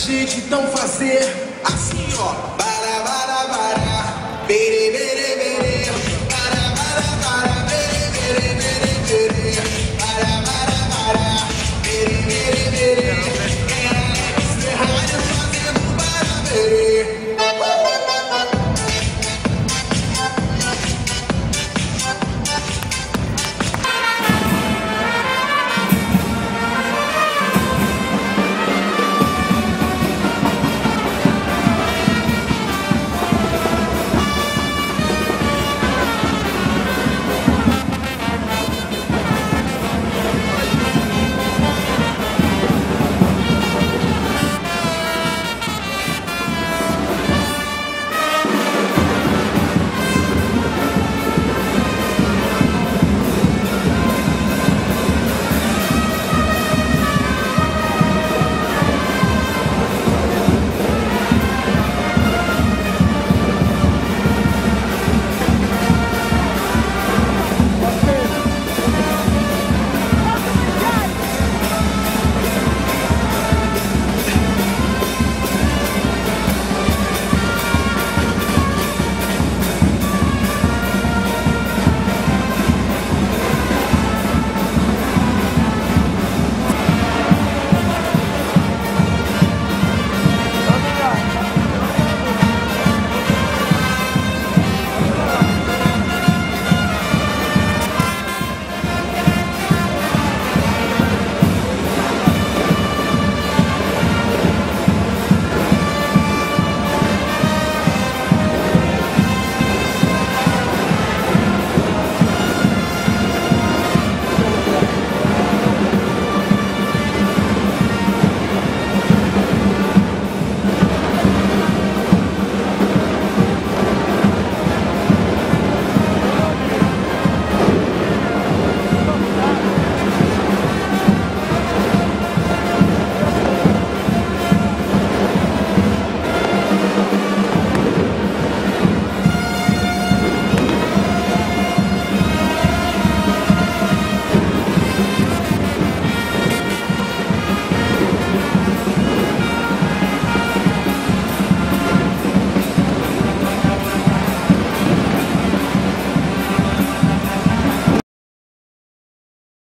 gente então fazer assim, ó.